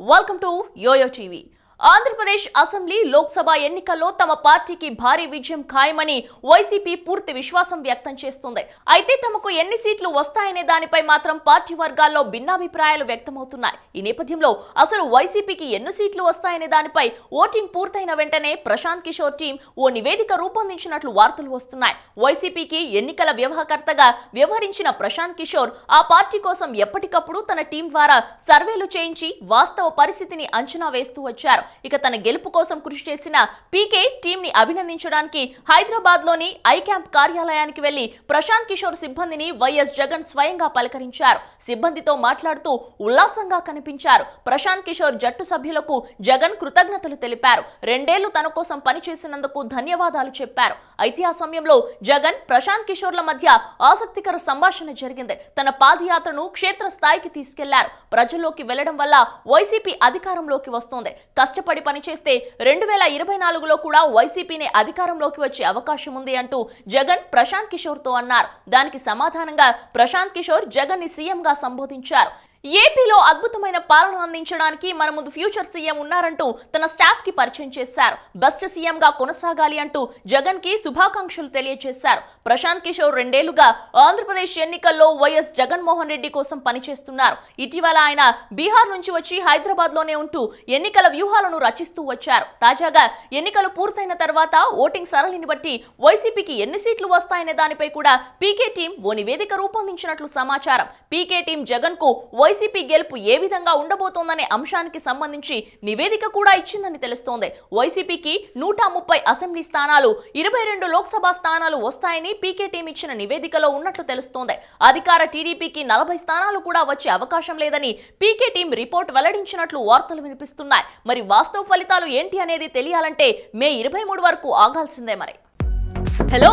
Welcome to yo-yo TV Andhra Pradesh assembly Lok Sabha ఎన్నికల్లో తమ పార్టీకి భారీ విజయం ఖాయమని వైసీపీ పూర్తి విశ్వాసం వ్యక్తం చేస్తుంది. అయితే తమకు ఎన్ని సీట్లు వస్తాయనే దానిపై మాత్రం పార్టీ వర్గాల్లో భిన్నాభిప్రాయాలు వ్యక్తమవుతున్నాయి. ఈ నేపథ్యంలో అసలు వైసీపీకి ఎన్ని సీట్లు వస్తాయనే దానిపై ఓటింగ్ పూర్తయిన వెంటనే ప్రశాంత్ కిషోర్ టీం ఓ నివేదిక రూపొందించినట్లు వార్తలు వస్తున్నాయి. వైసీపీకి ఎన్నికల వ్యవహారకర్తగా వ్యవహరించిన ప్రశాంత్ కిషోర్ ఆ పార్టీ కోసం ఎప్పటికప్పుడు తన టీం ద్వారా సర్వేలు చేయించి వాస్తవ పరిస్థితిని అంచనా వేస్తూ వచ్చారు. ఇక తన గెలుపు కోసం కృషి చేసిన పీకే టీంని అభినందించడానికి హైదరాబాద్లోని ఐ క్యాంప్ కార్యాలయానికి వెళ్ళి ప్రశాంత్ కిషోర్ సిబ్బందిని వైఎస్ జగన్ స్వయంగా పలకరించారు. సిబ్బందితో మాట్లాడుతూ ఉల్లాసంగా కనిపించారు. ప్రశాంత్ కిషోర్ జట్టు సభ్యులకు జగన్ కృతజ్ఞతలు తెలిపారు. రెండేళ్ళు తన కోసం పనిచేసినందుకు ధన్యవాదాలు చెప్పారు. అయితే ఆ సమయంలో జగన్ ప్రశాంత్ కిషోర్ల మధ్య ఆసక్తికర సంభాషణ జరిగింది. తన పాదయాత్రను క్షేత్ర స్థాయికి తీసుకెళ్ళారు. ప్రజల్లోకి వెళ్ళడం వల్ల వైసీపీ అధికారంలోకి వస్తోంది. కష్టపడి పనిచేస్తే రెండు వేల ఇరవై నాలుగులో కూడా వైసీపీనే అధికారంలోకి వచ్చే అవకాశం ఉంది అంటూ జగన్ ప్రశాంత్ కిషోర్తో అన్నారు. దానికి సమాధానంగా ప్రశాంత్ కిషోర్ జగన్ని సీఎంగా సంబోధించారు. ఏపీలో అద్భుతమైన పాలన అందించడానికి మన ముందు ఫ్యూచర్ సీఎం ఉన్నారంటూ తన స్టాఫ్కి పరిచయం చేశారు. బెస్ట్ సీఎంగా కొనసాగాలి అంటూ జగన్కి శుభాకాంక్షలు తెలియజేశారు. ప్రశాంత్ కిషోర్ రెండేళ్ళుగా ఆంధ్రప్రదేశ్ ఎన్నికల్లో వైఎస్ జగన్మోహన్ రెడ్డి కోసం పనిచేస్తున్నారు. ఇటీవల ఆయన బీహార్ నుంచి వచ్చి హైదరాబాద్లోనే ఉంటూ ఎన్నికల వ్యూహాలను రచిస్తూ వచ్చారు. తాజాగా ఎన్నికలు పూర్తయిన తర్వాత ఓటింగ్ సరళిని బట్టి వైసీపీకి ఎన్ని సీట్లు వస్తాయనే దానిపై కూడా పీకే టీం ఓ నివేదిక రూపొందించినట్లు సమాచారం. పీకే టీం జగన్కు వైసీపీ గెలుపు ఏ విధంగా ఉండబోతోందనే అంశానికి సంబంధించి నివేదిక కూడా ఇచ్చిందని తెలుస్తోంది. వైసీపీకి నూట ముప్పై అసెంబ్లీ స్థానాలు ఇరవై రెండు లోక్సభ స్థానాలు వస్తాయని పీకే టీం ఇచ్చిన నివేదికలో ఉన్నట్లు తెలుస్తోంది. అధికార టీడీపీకి నలభై స్థానాలు కూడా వచ్చే అవకాశం లేదని పీకే టీం రిపోర్ట్ వెల్లడించినట్లు వార్తలు వినిపిస్తున్నాయి. మరి వాస్తవ ఫలితాలు ఏంటి అనేది తెలియాలంటే మే ఇరవై మూడు వరకు ఆగాల్సిందే మరి. హలో!